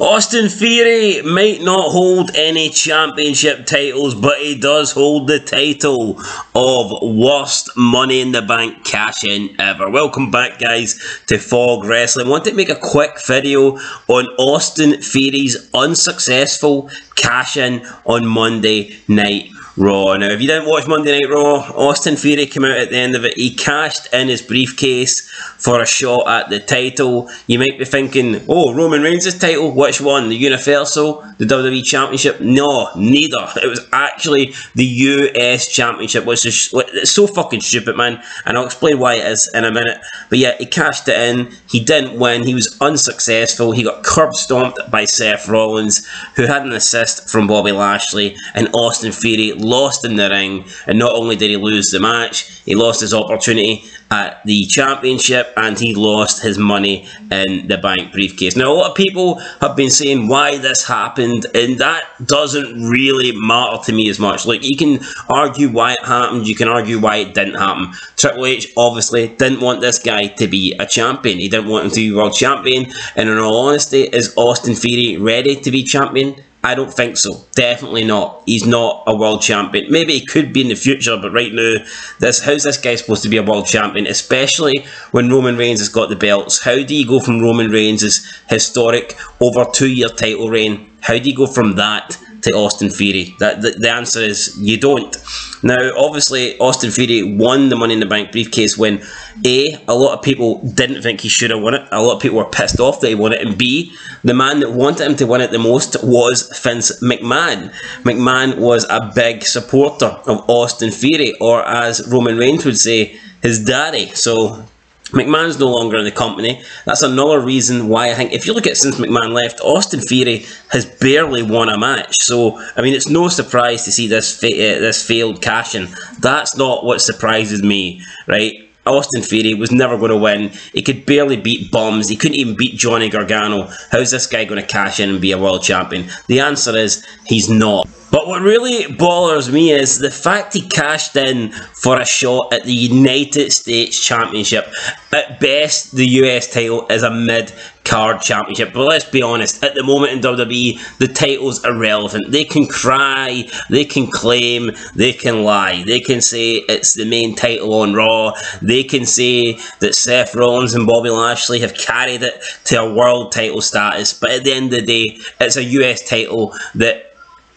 Austin Theory might not hold any championship titles, but he does hold the title of worst Money in the Bank cash in ever. Welcome back, guys, to Fog Wrestling. I want to make a quick video on Austin Theory's unsuccessful cash in on Monday Night Raw. Now, if you didn't watch Monday Night Raw, Austin Theory came out at the end of it. He cashed in his briefcase for a shot at the title. You might be thinking, oh, Roman Reigns' title? Which one? The Universal? The WWE Championship? No, neither. It was actually the US Championship, which is so fucking stupid, man. And I'll explain why it is in a minute. But yeah, he cashed it in. He didn't win. He was unsuccessful. He got curb stomped by Seth Rollins, who had an assist from Bobby Lashley, and Austin Theory lost in the ring, and not only did he lose the match, he lost his opportunity at the championship and he lost his money in the bank briefcase. Now, a lot of people have been saying why this happened, and that doesn't really matter to me as much. Like, you can argue why it happened, you can argue why it didn't happen. Triple H obviously didn't want this guy to be a champion, he didn't want him to be world champion, and in all honesty, is Austin Theory ready to be champion? I don't think so. Definitely not. He's not a world champion. Maybe he could be in the future, but right now, this how's this guy supposed to be a world champion? Especially when Roman Reigns has got the belts. How do you go from Roman Reigns' historic over two-year title reign? How do you go from that to Austin Theory? That the, the answer is you don't. Now, obviously, Austin Theory won the Money in the Bank briefcase when A, a lot of people didn't think he should have won it. A lot of people were pissed off that he won it. And B, the man that wanted him to win it the most was Vince McMahon. McMahon was a big supporter of Austin Theory, or as Roman Reigns would say, his daddy. So McMahon's no longer in the company. That's another reason why I think if you look at since McMahon left, Austin Theory has barely won a match. So I mean, it's no surprise to see this fa uh, this failed cash in. That's not what surprises me, right? Austin Theory was never going to win. He could barely beat Bums. He couldn't even beat Johnny Gargano. How's this guy going to cash in and be a world champion? The answer is he's not. But what really bothers me is the fact he cashed in for a shot at the United States Championship. At best, the US title is a mid card championship. But let's be honest, at the moment in WWE, the title's are irrelevant. They can cry, they can claim, they can lie. They can say it's the main title on Raw. They can say that Seth Rollins and Bobby Lashley have carried it to a world title status. But at the end of the day, it's a US title that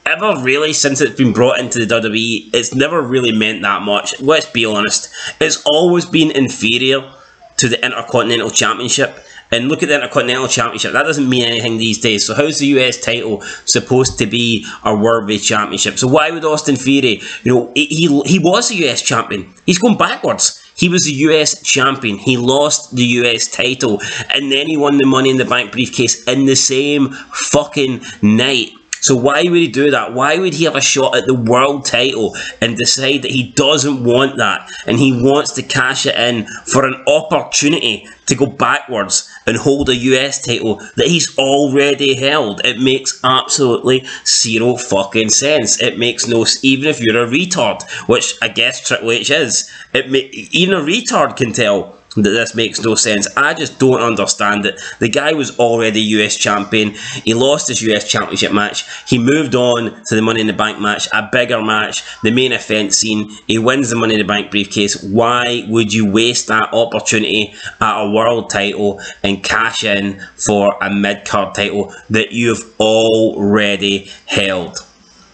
ever really since it's been brought into the WWE, it's never really meant that much. Let's be honest. It's always been inferior to the Intercontinental Championship. And look at the Intercontinental Championship. That doesn't mean anything these days. So how's the US title supposed to be a worthy championship? So why would Austin Theory, you know, he, he was a US champion. He's going backwards. He was the US champion. He lost the US title. And then he won the Money in the Bank briefcase in the same fucking night. So why would he do that? Why would he have a shot at the world title and decide that he doesn't want that and he wants to cash it in for an opportunity to go backwards and hold a US title that he's already held? It makes absolutely zero fucking sense. It makes no even if you're a retard, which I guess Triple H is. It may, even a retard can tell that this makes no sense. I just don't understand it. The guy was already US champion. He lost his US championship match. He moved on to the Money in the Bank match, a bigger match, the main event scene. He wins the Money in the Bank briefcase. Why would you waste that opportunity at a world title and cash in for a mid card title that you've already held?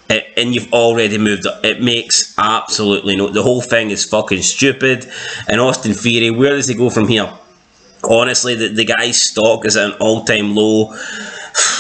And you've already moved up. It makes absolutely no. The whole thing is fucking stupid. And Austin Theory, where does he go from here? Honestly, the, the guy's stock is at an all time low.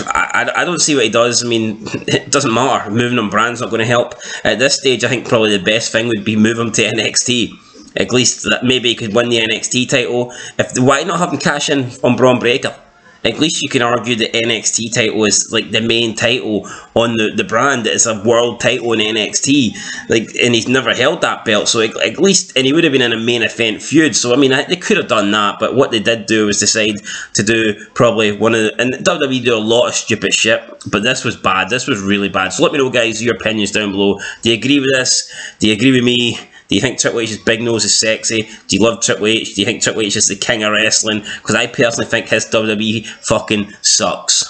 I, I, don't see what he does. I mean, it doesn't matter. Moving on brand's not going to help. At this stage, I think probably the best thing would be move him to NXT. At least that maybe he could win the NXT title. If Why not have him cash in on Bron Breakker? At least you can argue the NXT title is like the main title on the, the brand. It's a world title in NXT, like, and he's never held that belt. So at, at least, and he would have been in a main event feud. So I mean, they could have done that, but what they did do was decide to do probably one of the, and WWE do a lot of stupid shit, but this was bad. This was really bad. So let me know, guys, your opinions down below. Do you agree with this? Do you agree with me? Do you think Triple H's big nose is sexy? Do you love Triple H? Do you think Triple H is the king of wrestling? Because I personally think his WWE fucking sucks.